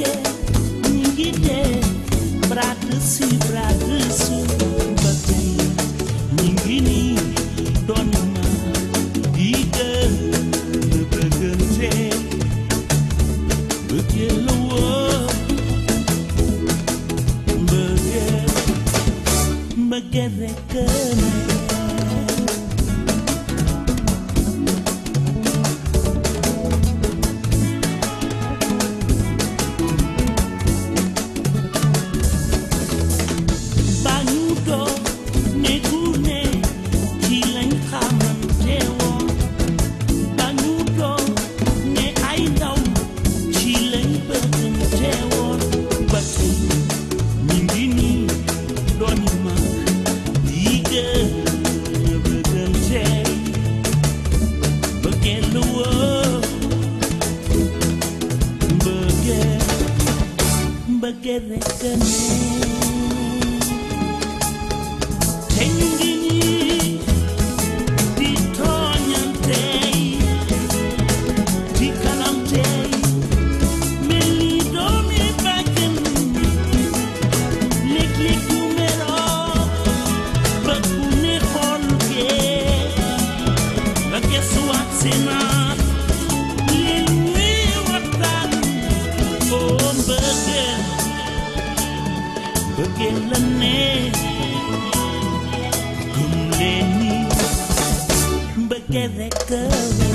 Yeah. Bëggee rekk ඔබ ගෙල්ලන්නේ. ගුම්ලෙනි ඔබ කැදැකව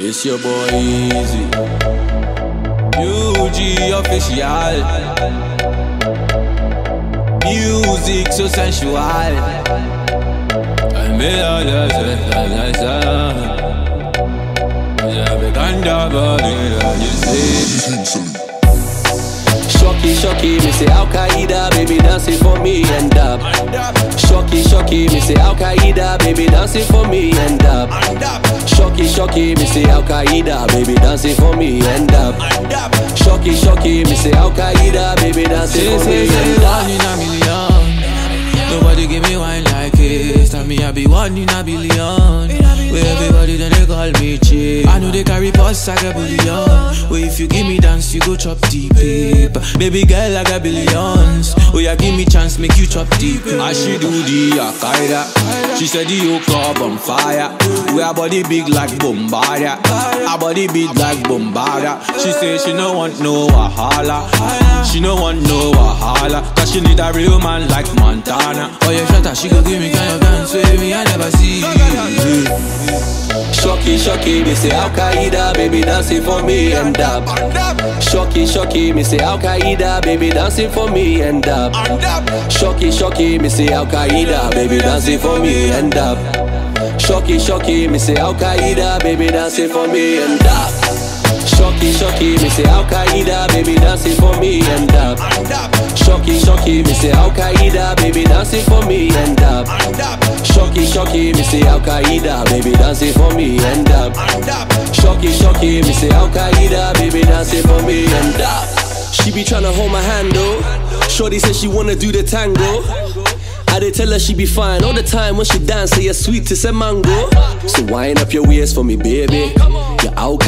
It's your boy Easy. Official. Music so sensual. I made all the sense J'avais quand d'abord you see. Shocky, shocky, me say Al Qaeda, baby dancing for me and up. Shocky, shocky, me say Al Qaeda, baby dancing for me and up. Shocky, shocky, me say Al Qaeda, baby dancing for me and up. Shocky, shocky, me say Al Qaeda, baby dancing Say, for say, me say, and one in a million. Nobody give me wine like this. Tell me I be one in a billion. Where everybody then they call me cheap. I know they carry boss like a billion. Where if you give me dance, you go chop deep. paper. Baby girl, I got billions. Oh yeah, give me chance, make you chop deep. I she do the Akaida. She said the yoke up on fire. We our body big like Bombardia. Our body big like Bombardia. She say she no want no wahala. She no want no wahala. Cause she need a real man like Montana. Oh yeah, shut up, she go give me kind of with me, I never see. Shocky, shocky, me say Al Qaeda, baby dancing for me and up. Shocky, shocky, me say Al Qaeda, baby dancing for me and up. Shocky, shocky, me say Al Qaeda, baby dancing for me and up. Shocky, shocky, me say Al Qaeda, baby dancing for me and up. Shocky, shocky, me say Al Qaeda, baby dancing for me and up. Shocky, shocky, me say Al Qaeda, baby dancing for me and up. Shocky, shocky, me say Al Qaeda, baby dancing for me and up. Shocky, shocky, me say Al Qaeda, baby dancing for me and up. She be tryna hold my hand though. Shorty said she wanna do the tango. I did tell her she be fine all the time when she dance, say you're sweet to say mango. So wind up your waist for me, baby.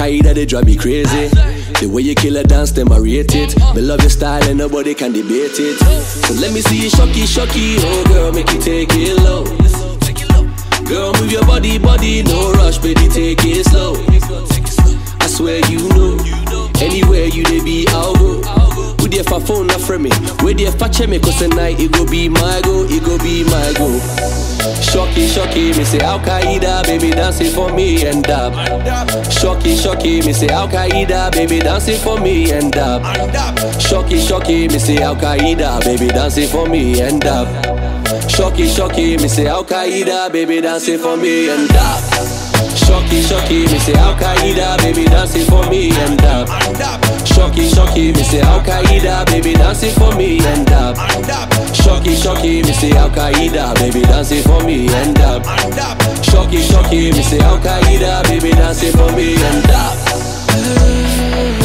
Qaeda, they drive me crazy. The way you kill a dance, them I rate it. Me love your style and nobody can debate it. So let me see you shocky, shocky. Oh girl, make you take it low. Girl, move your body, body, no rush, baby, take it slow. I swear you know. Anywhere you dey be, I'll go. Who there for phone not from me? Where there for me? Cause tonight it go be my go, it go be my go. Shocky, shocky, me say Al Qaeda, baby dancing for me and up. Shocky, shocky, me say Al Qaeda, baby dancing for me and up. Shocky, shocky, me say Al Qaeda, baby dancing for me and up. Shocky, shocky, me say Al Qaeda, baby dancing for me and dab. Shocky, shocky, me say Al Qaeda, baby dancing for me and up. Shocky, shocky, me say Al Qaeda, baby dancing for me and up. Shocky, shocky, me say Al Qaeda, baby dancing for me and dab. Shocky, shocky, me say Al Qaeda, baby dancing for me and dab.